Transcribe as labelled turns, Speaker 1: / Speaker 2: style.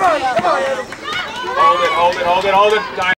Speaker 1: Come on, come on, Hold it, hold it, hold it, hold it.